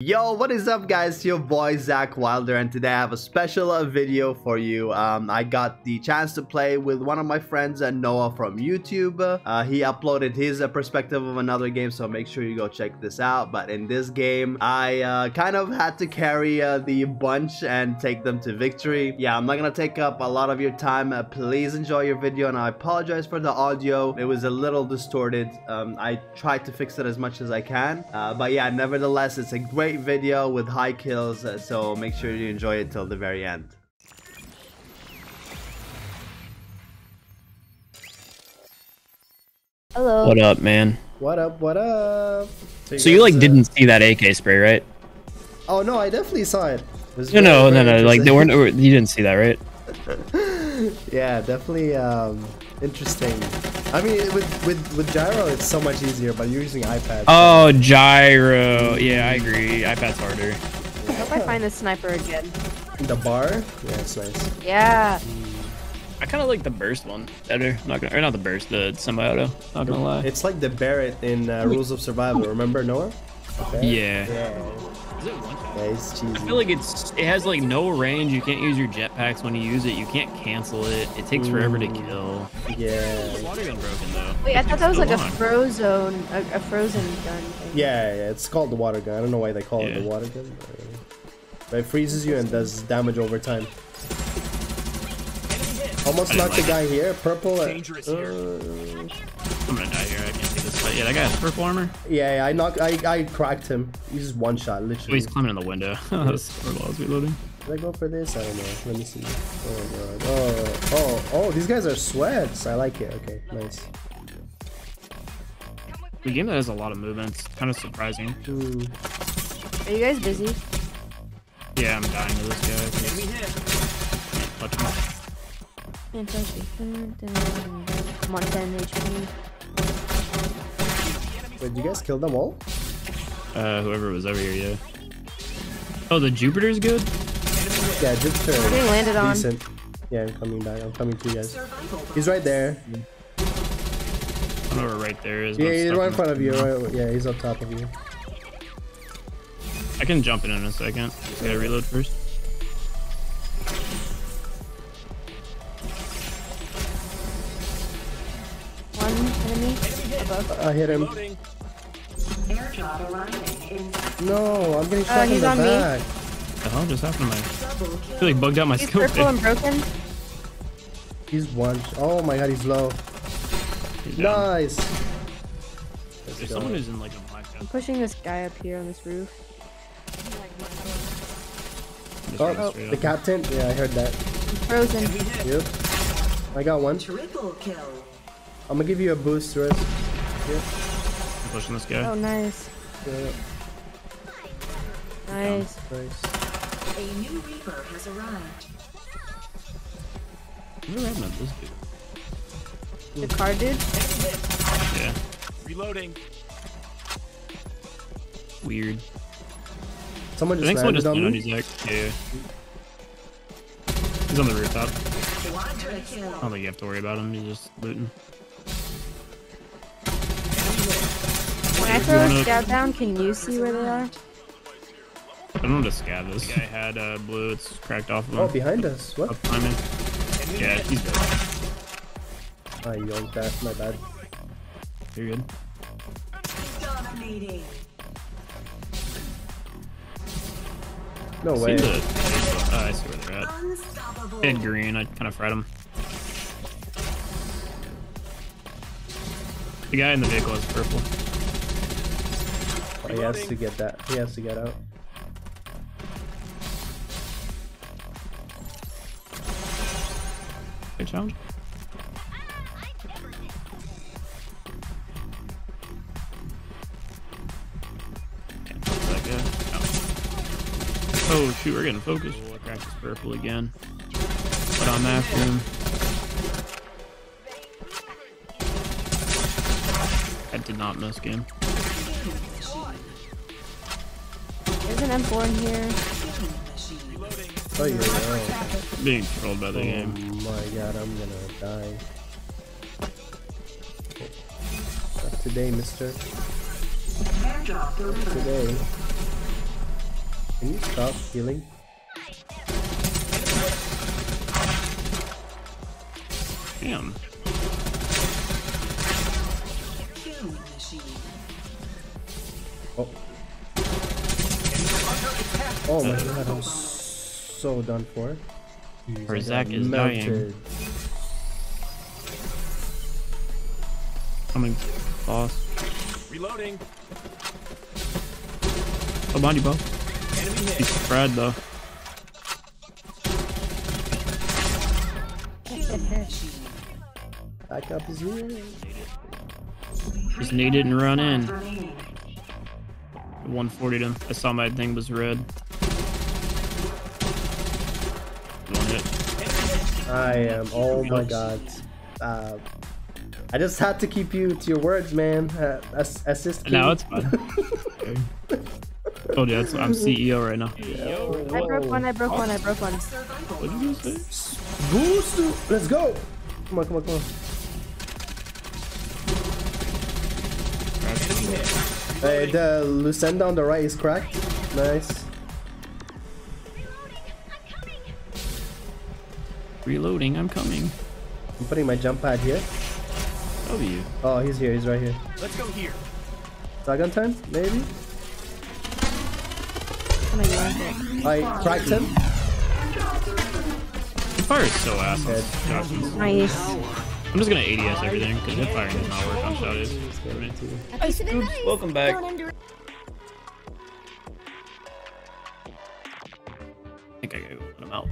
Yo, what is up guys? Your boy Zak Wylder and today I have a special uh, video for you. Um, I got the chance to play with one of my friends uh, Noah from YouTube. Uh, he uploaded his uh, perspective of another game so make sure you go check this out. But in this game, I uh, kind of had to carry the bunch and take them to victory. Yeah, I'm not gonna take up a lot of your time. Please enjoy your video and I apologize for the audio. It was a little distorted. Um, I tried to fix it as much as I can. But yeah, nevertheless, it's a great video with high kills, uh, so make sure you enjoy it till the very end. Hello. What up, man? What up, what up? So you like didn't see that AK spray, right? Oh no, I definitely saw it. it No, no, very, no, very no. Like they weren't. You didn't see that, right? yeah, definitely um, interesting. I mean, with with with gyro, it's so much easier, but you're using iPad. Oh, gyro. Yeah, I agree. iPad's harder. I hope I find the sniper again. the bar, yeah, it's nice. Yeah. I kind of like the burst one better. Not gonna, or not the burst, the semi-auto. Not gonna lie. It's like the Barrett in uh, Rules of Survival. Remember Noah? Okay. Yeah. Yeah. Yeah, it's cheesy. I feel like it's it has like no range. You can't use your jetpacks when you use it. You can't cancel it. It takes forever to kill. yeah. Water gun broken though. Wait, I thought that was like a Still on. a, a frozen gun thing. Yeah, yeah, it's called the water gun. I don't know why they call it the water gun. But, but it freezes you and does damage over time. Almost I didn't knocked the like guy here. Purple. uh, Dangerous uh, I'm gonna die here. I can't take this fight. Yeah, that guy has purple armor. yeah, yeah, I knocked. I I cracked him. He's just one shot, Oh, literally. he's climbing in the window. That's horrible. I was reloading. Did I go for this? I don't know. Let me see. Oh god. Oh oh oh. These guys are sweats. I like it. Okay, nice. The game that has a lot of movements. Kind of surprising. Hmm. Are you guys busy? Yeah, I'm dying to this guy. Enemy hit. Touch him. Fantastic. I'm on 10 HP. Wait, did you guys kill them all? Uh, whoever was over here, yeah. Oh, the Jupiter's good? Yeah, just Getting turn. landed on. Decent. Yeah, I'm coming back. I'm coming to you guys. He's right there. I don't know where right there is. Yeah, he's right in front of you. Right, yeah, he's up top of you. I can jump in in a second. Just gotta reload first. Above. I hit him. No, I'm getting shot Uh, in he's the on me. back. The hell just happened to my... I feel like bugged out my He's skill purple and broken. He's one. Oh my god, he's low. He's. Nice. There's Let's someone go. who's in like a black I'm pushing this guy up here on this roof. Just Oh, the up. captain. Yeah, I heard that. He's frozen. Yep. I got one. Triple kill. I'm gonna give you a boost, Riz. I'm pushing this guy. Oh, nice. Yeah, Nice. nice. A new Reaper has arrived. What happened to this dude? The car dude. Yeah. Reloading. Weird. Someone I just think someone landed just on landed me. on Zak. Yeah. He's on the rooftop. Quadra. I don't think you have to worry about him. He's just looting. I throw a wanna- scout down, can you see where they are? I don't know to scab this. guy had uh, blue. It's cracked off of him. Oh, behind us. What? Up behind me. Yeah, he's dead. I yoinked that. My bad. You're good. Dominating. No way. the- oh, I see where they're at. Unstoppable. Hit green. I kind of fried him. The guy in the vehicle is purple. Oh, he has to get that. He has to get out. Good challenge. Can't touch that guy. Oh. Oh, shoot, we're getting focused. We'll crack this purple again. But I'm after him. I did not miss game. There's an M4 in here. Oh, you're right. Being trolled by the Oh game. my god, I'm gonna die. Not today, mister. Airdrop. Today. Can you stop healing? Damn. Killing. Oh. Oh my god, I'm so done for. Or I Zak got is dying. melted. Coming, boss. Reloading. Oh, behind you, Bo. Enemy hit. He's spread though. Backup is here. Just need it and run in. Remaining. 140 him. I saw my thing was red. I am. Oh my god. Uh, I just had to keep you to your words, man. Uh, ass- assist. King. Now it's fine. oh yeah, it's, I'm CEO right now. I broke one, I broke one, I broke one. What did you say? Boost! Let's go! Come on, come on, come on. Hey, the Lucenda on the right is cracked. Nice. Reloading, I'm coming. I'm putting my jump pad here. W. Oh, he's here. He's right here. Let's go here. Shotgun time, maybe. Come on, you want it. I cracked him. The fire is so ass on Nice. I'm just gonna ADS everything because hip firing does not work on shotguns. for me. Hi, Scoops. Welcome back. I think I gotta go put him out.